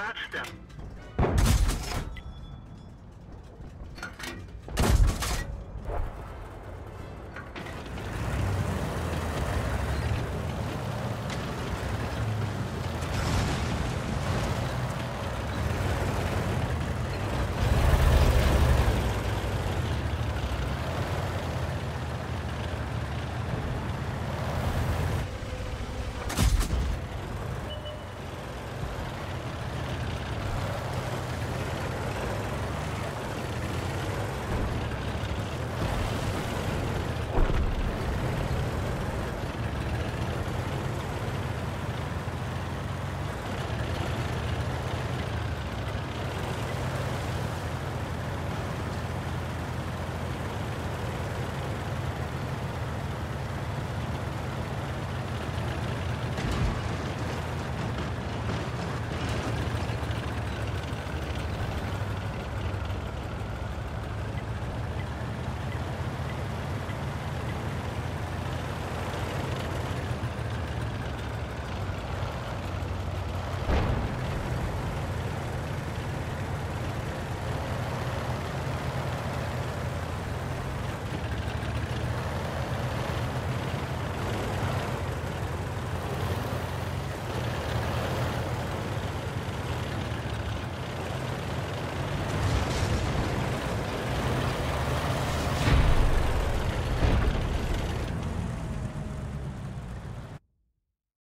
scratched.